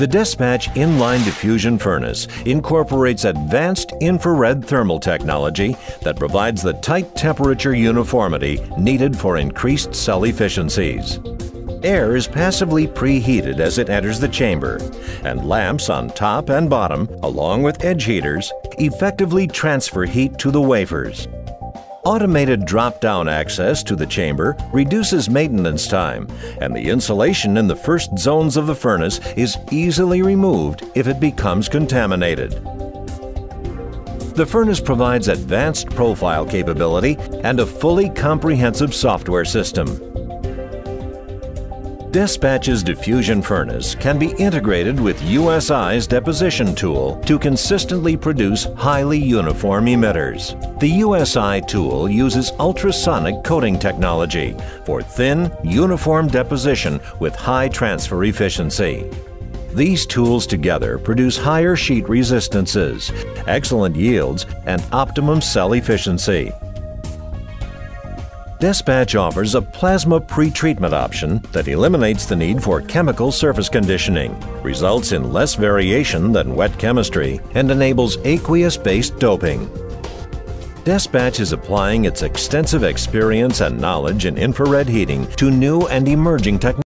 The Despatch inline diffusion furnace incorporates advanced infrared thermal technology that provides the tight temperature uniformity needed for increased cell efficiencies. Air is passively preheated as it enters the chamber, and lamps on top and bottom, along with edge heaters, effectively transfer heat to the wafers. Automated drop-down access to the chamber reduces maintenance time, and the insulation in the first zones of the furnace is easily removed if it becomes contaminated. The furnace provides advanced profile capability and a fully comprehensive software system. Despatch's diffusion furnace can be integrated with USI's deposition tool to consistently produce highly uniform emitters. The USI tool uses ultrasonic coating technology for thin, uniform deposition with high transfer efficiency. These tools together produce higher sheet resistances, excellent yields, and optimum cell efficiency. Despatch offers a plasma pretreatment option that eliminates the need for chemical surface conditioning, results in less variation than wet chemistry, and enables aqueous-based doping. Despatch is applying its extensive experience and knowledge in infrared heating to new and emerging technologies